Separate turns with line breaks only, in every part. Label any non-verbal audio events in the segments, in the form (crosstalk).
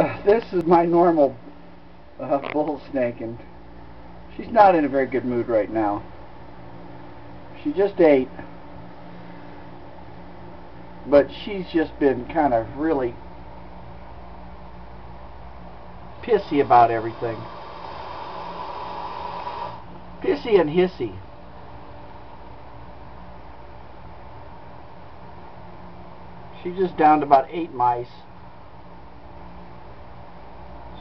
(sighs) this is my normal uh, bull snake, and she's not in a very good mood right now. She just ate, but she's just been kind of really pissy about everything. Pissy and hissy. She just downed about eight mice.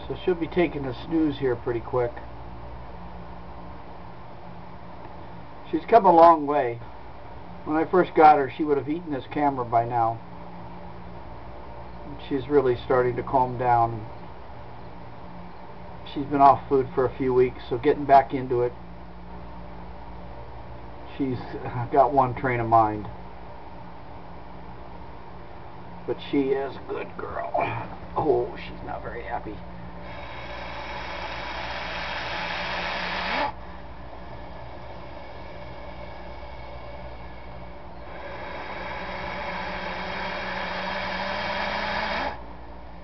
So she'll be taking a snooze here pretty quick. She's come a long way. When I first got her, she would have eaten this camera by now. She's really starting to calm down. She's been off food for a few weeks, so getting back into it. She's (laughs) got one train of mind. But she is a good girl. Oh, she's not very happy.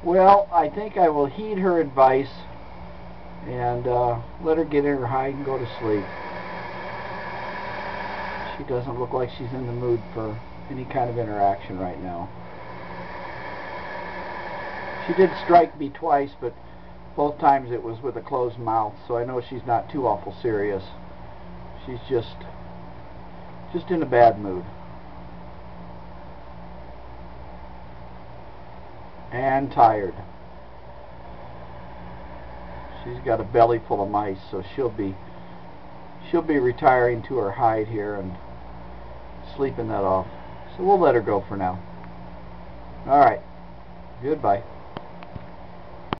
Well, I think I will heed her advice and uh, let her get in her hide and go to sleep. She doesn't look like she's in the mood for any kind of interaction right now. She did strike me twice, but both times it was with a closed mouth, so I know she's not too awful serious. She's just just in a bad mood. And tired. She's got a belly full of mice, so she'll be she'll be retiring to her hide here and sleeping that off. So we'll let her go for now. Alright. Goodbye.